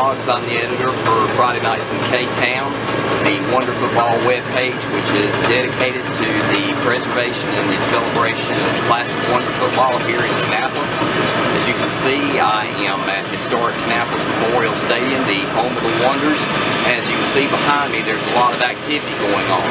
I'm the editor for Friday Nights in K-Town, the Wonder Football webpage, which is dedicated to the preservation and the celebration of classic Wonder Football here in Kannapolis. As you can see, I am at historic Kannapolis Memorial Stadium, the home of the Wonders. As you can see behind me, there's a lot of activity going on.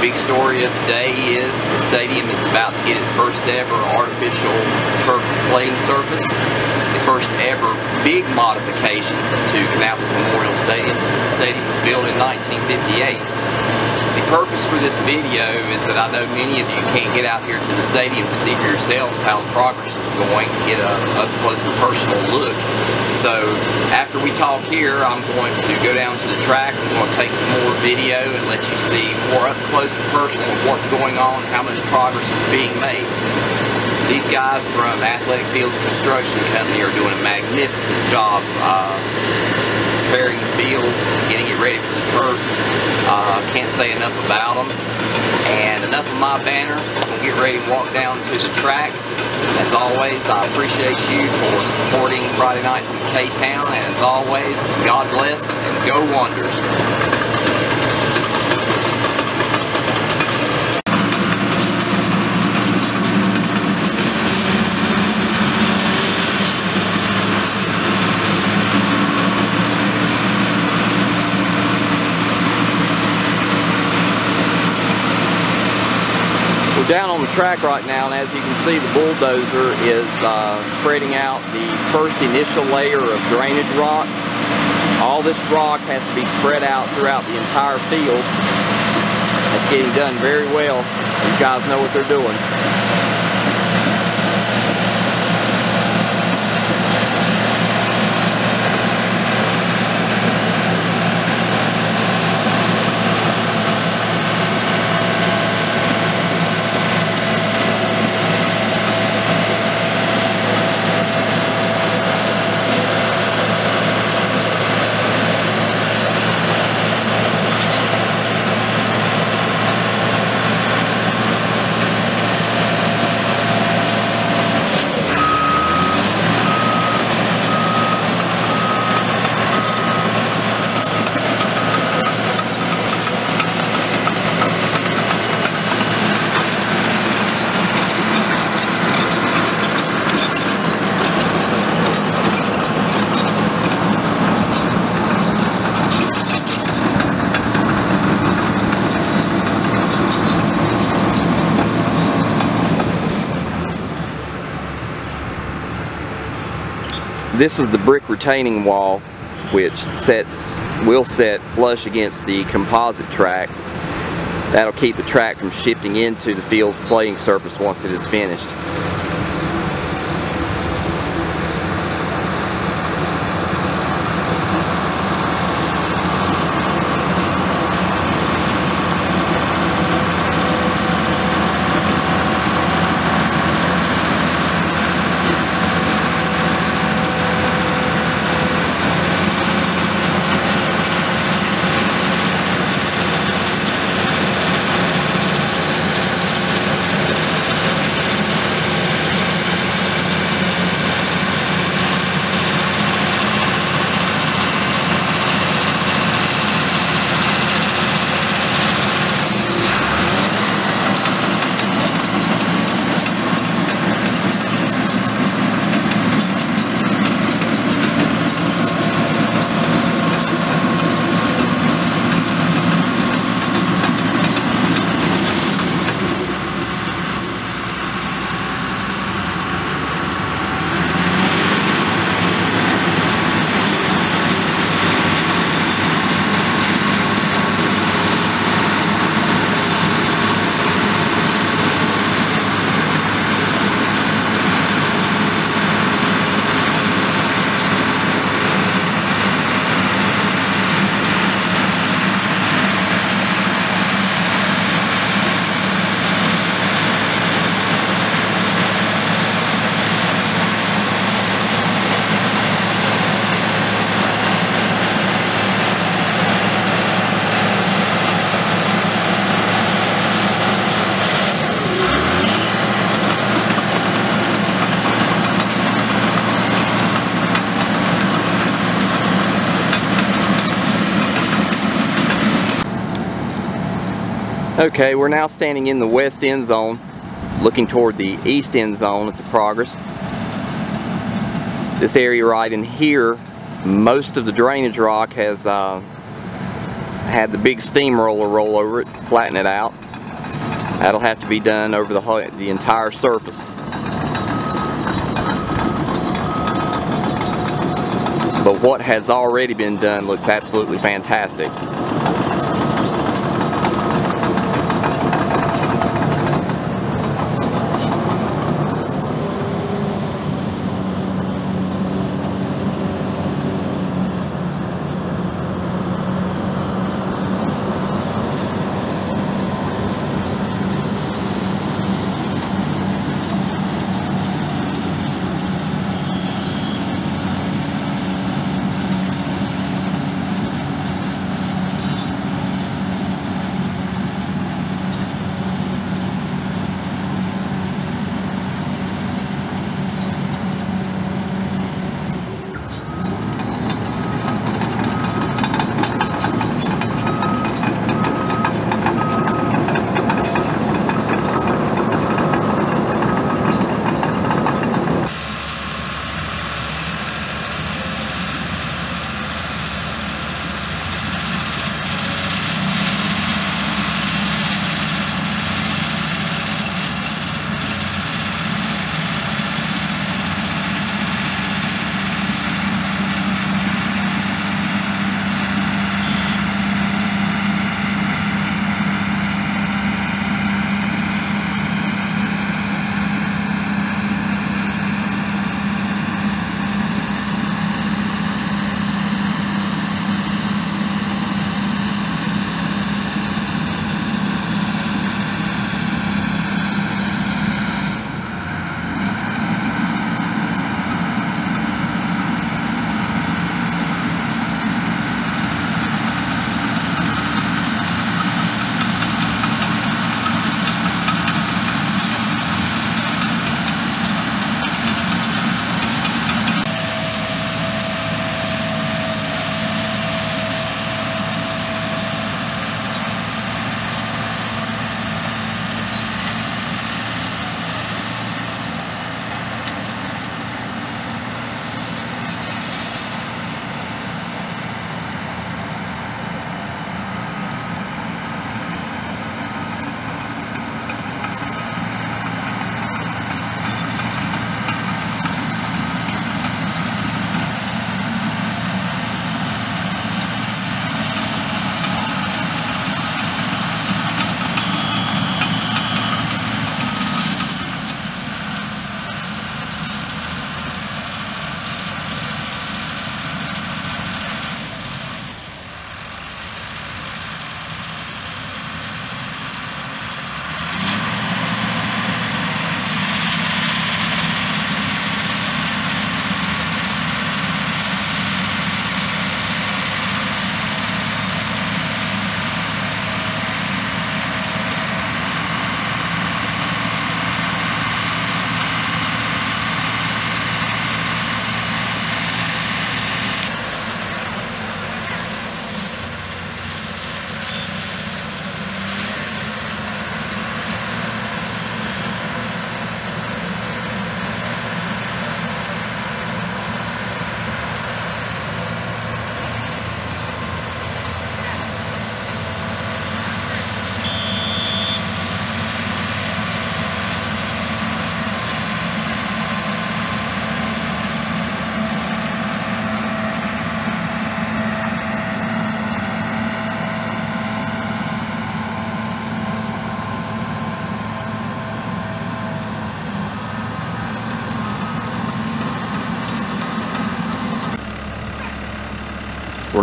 The big story of the day is the stadium is about to get its first ever artificial turf playing surface first ever big modification to Kannapolis Memorial Stadium since the stadium was built in 1958. The purpose for this video is that I know many of you can't get out here to the stadium to see for yourselves how the progress is going, get a up close and personal look. So after we talk here, I'm going to go down to the track, I'm going to take some more video and let you see more up close and personal of what's going on, how much progress is being made. These guys from Athletic Fields Construction Company are doing a magnificent job uh, preparing the field, getting it ready for the turf. Uh, can't say enough about them. And enough of my banner. We'll get ready to walk down to the track. As always, I appreciate you for supporting Friday Nights in K-Town. And as always, God bless and go Wonders. Down on the track right now, and as you can see, the bulldozer is uh, spreading out the first initial layer of drainage rock. All this rock has to be spread out throughout the entire field. It's getting done very well. These guys know what they're doing. This is the brick retaining wall which sets will set flush against the composite track. That'll keep the track from shifting into the field's playing surface once it is finished. Okay, we're now standing in the west end zone, looking toward the east end zone at the Progress. This area right in here, most of the drainage rock has uh, had the big steamroller roll over it, flatten it out. That'll have to be done over the, whole, the entire surface. But what has already been done looks absolutely fantastic.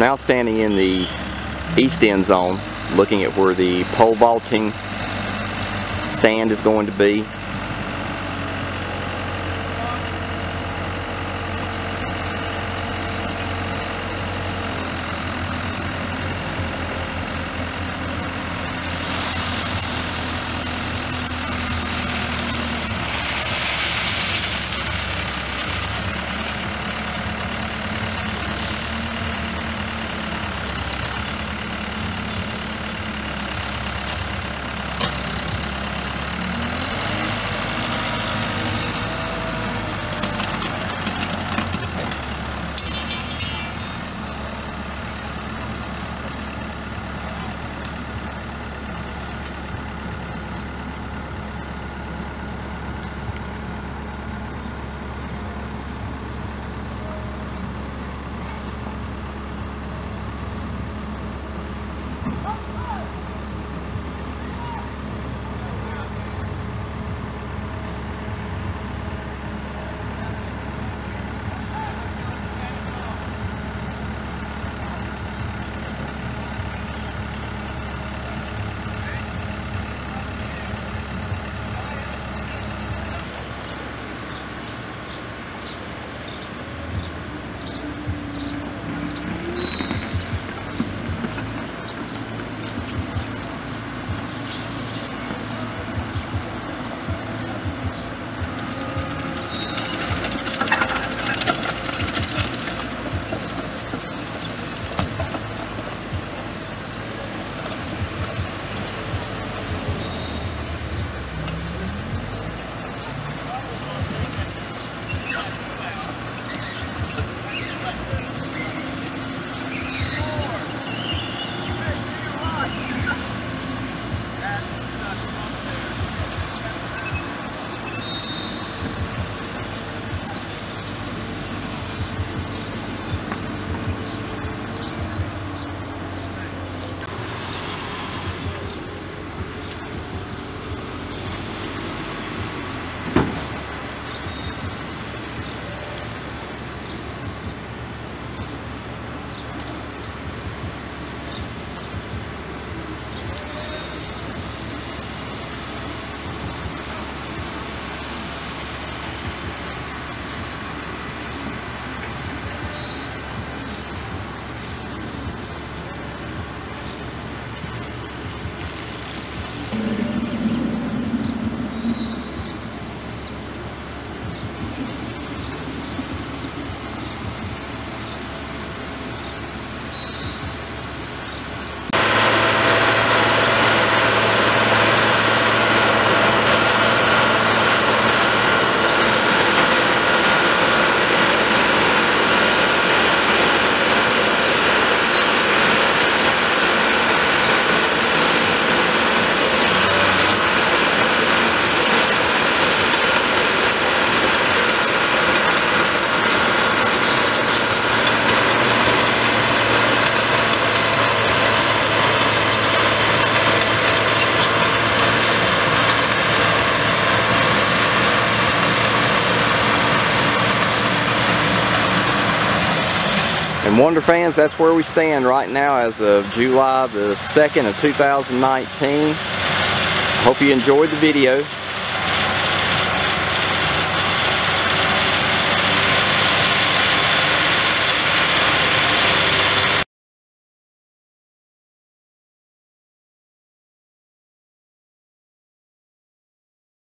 We're now standing in the east end zone looking at where the pole vaulting stand is going to be. And Wonder fans, that's where we stand right now as of July the 2nd of 2019. Hope you enjoyed the video.